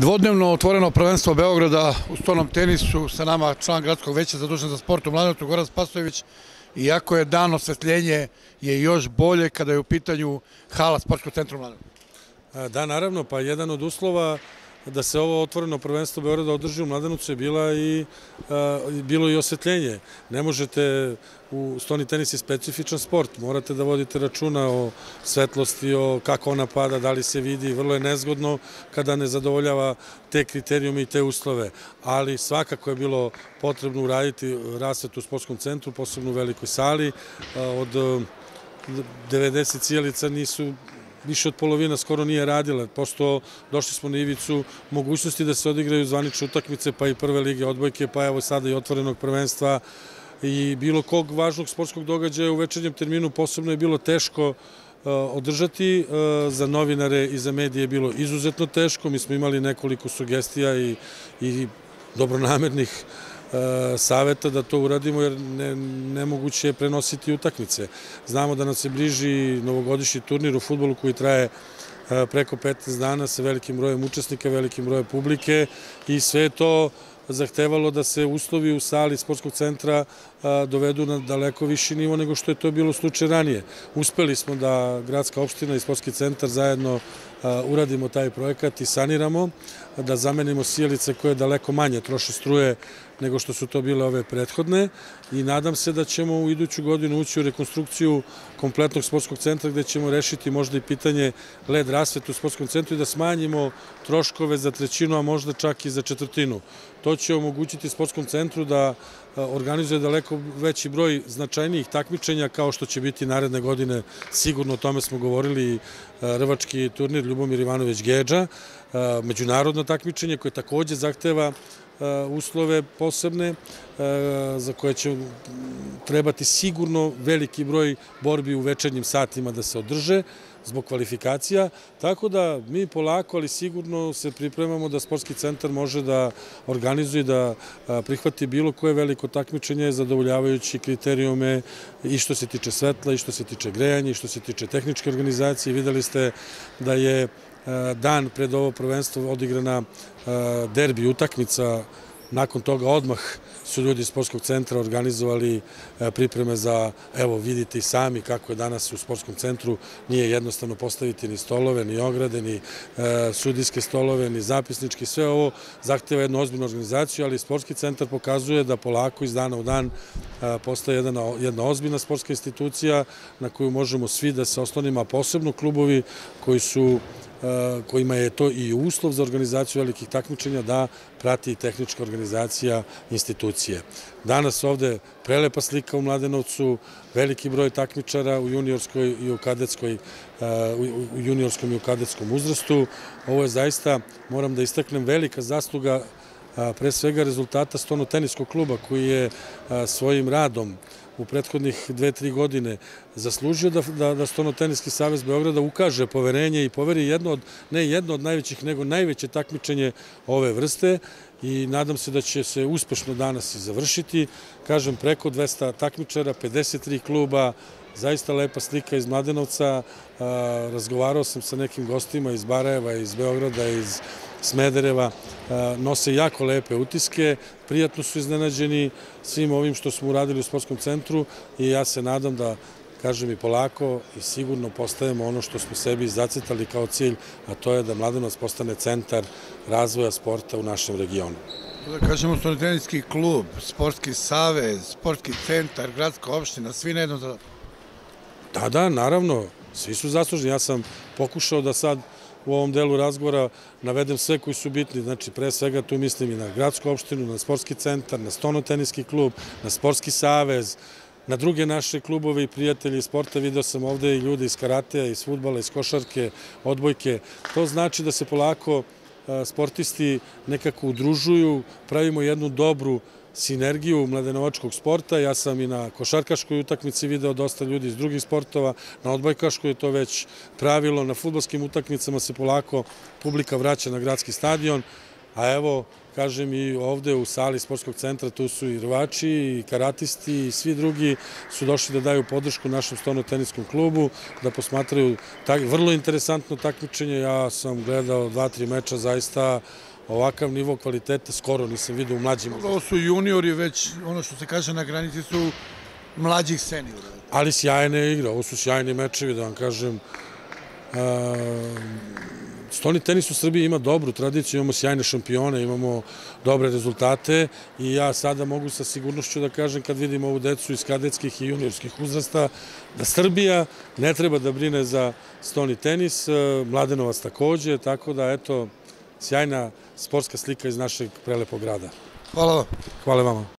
Dvodnevno otvoreno prvenstvo Beograda u stonom tenisu sa nama član gradskog veća zadužen za sport u Mladenovcu Goran Spasojević. Iako je dan osvetljenje je još bolje kada je u pitanju hala sportskog centra u Mladenovcu. Da, naravno, pa jedan od uslova da se ovo otvoreno prvenstvo Beograda održi u Mladenovcu je bila i, bilo i osvetljenje. Ne možete, u stoni tenis je specifičan sport, morate da vodite računa o svetlosti, o kako ona pada, da li se vidi, vrlo je nezgodno kada ne zadovoljava te kriterijume i te uslove, ali svakako je bilo potrebno uraditi rasvet u sportskom centru, posebno u velikoj sali, od 90 cijelica nisu više od polovina skoro nije radila, pošto došli smo na ivicu mogućnosti da se odigraju zvanične utakmice, pa i prve lige odbojke, pa evo sada i otvorenog prvenstva i bilo kog važnog sportskog događaja u večernjem terminu posebno je bilo teško uh, održati. Uh, za novinare i za medije je bilo izuzetno teško. Mi smo imali nekoliko sugestija i, i dobronamernih E, saveta da to uradimo jer ne, nemoguće je prenositi utakmice. Znamo da nam se bliži novogodišnji turnir u futbolu koji traje e, preko 15 dana sa velikim brojem učesnika, velikim brojem publike i sve to zahtevalo da se uslovi u sali sportskog centra dovedu na daleko viši nivo nego što je to bilo slučaj ranije. Uspeli smo da gradska opština i sportski centar zajedno uradimo taj projekat i saniramo, da zamenimo sjelice koje daleko manje troše struje nego što su to bile ove prethodne i nadam se da ćemo u iduću godinu ući u rekonstrukciju kompletnog sportskog centra gde ćemo rešiti možda i pitanje led rasvete u sportskom centru i da smanjimo troškove za trećinu, a možda čak i za četvrtinu. To će omogućiti sportskom centru da organizuje daleko veći broj značajnijih takmičenja kao što će biti naredne godine, sigurno o tome smo govorili rvački turnir Ljubomir Ivanović Geđa, međunarodno takmičenje koje takođe zahteva uslove posebne za koje će trebati sigurno veliki broj borbi u večernjim satima da se održe zbog kvalifikacija, tako da mi polako, ali sigurno se pripremamo da sportski centar može da organizuje, da prihvati bilo koje veliko takmičenje zadovoljavajući kriterijume i što se tiče svetla, i što se tiče grejanja, i što se tiče tehničke organizacije. Videli ste da je dan pred ovo prvenstvo odigrana derbi utakmica. Nakon toga odmah su ljudi iz sportskog centra organizovali e, pripreme za, evo vidite i sami kako je danas u sportskom centru, nije jednostavno postaviti ni stolove, ni ograde, ni e, sudijske stolove, ni zapisnički, sve ovo zahteva jednu ozbiljnu organizaciju, ali sportski centar pokazuje da polako iz dana u dan e, postaje jedna, jedna ozbiljna sportska institucija na koju možemo svi da se oslonimo, a posebno klubovi koji su kojima je to i uslov za organizaciju velikih takmičenja da prati tehnička organizacija institucije. Danas ovde prelepa slika u Mladenovcu, veliki broj takmičara u juniorskoj i u kadetskoj u juniorskom i u kadetskom uzrastu. Ovo je zaista, moram da istaknem, velika zasluga pre svega rezultata stono teniskog kluba koji je svojim radom u prethodnih dve, tri godine zaslužio da, da, da Stono-teniski savez Beograda ukaže poverenje i poveri jedno od, ne jedno od najvećih, nego najveće takmičenje ove vrste i nadam se da će se uspešno danas i završiti. Kažem, preko 200 takmičara, 53 kluba, zaista lepa slika iz Mladenovca. Razgovarao sam sa nekim gostima iz Barajeva, iz Beograda, iz Smedereva, nose jako lepe utiske, prijatno su iznenađeni svim ovim što smo uradili u sportskom centru i ja se nadam da kažem i polako i sigurno postajemo ono što smo sebi zacetali kao cilj, a to je da Mladenovac postane centar razvoja sporta u našem regionu. Da kažemo studentski klub, sportski savez, sportski centar, gradska opština, svi na jedno da... Da, da, naravno, svi su zaslužni. Ja sam pokušao da sad u ovom delu razgovora navedem sve koji su bitni, znači pre svega tu mislim i na gradsku opštinu, na sportski centar, na stono-teniski klub, na sportski savez, na druge naše klubove i prijatelji sporta, video sam ovde i ljude iz karatea, iz futbala, iz košarke, odbojke. To znači da se polako sportisti nekako udružuju, pravimo jednu dobru sinergiju mladenovačkog sporta. Ja sam i na košarkaškoj utakmici video dosta ljudi iz drugih sportova, na odbojkaškoj je to već pravilo, na futbolskim utakmicama se polako publika vraća na gradski stadion. A evo, kažem i ovde u sali sportskog centra, tu su i rvači, i karatisti, i svi drugi su došli da daju podršku našem stono-teniskom klubu, da posmatraju vrlo interesantno takmičenje. Ja sam gledao dva, tri meča, zaista ovakav nivo kvaliteta skoro nisam vidio u mlađim. Ovo su juniori već, ono što se kaže na granici su mlađih seniora. Ali sjajne igre, ovo su sjajni mečevi, da vam kažem. Stoni tenis u Srbiji ima dobru tradiciju, imamo sjajne šampione, imamo dobre rezultate i ja sada mogu sa sigurnošću da kažem kad vidim ovu decu iz kadetskih i juniorskih uzrasta da Srbija ne treba da brine za stoni tenis, Mladenovac takođe, tako da eto, sjajna sportska slika iz našeg prelepog grada. Hvala vam. Hvala vama.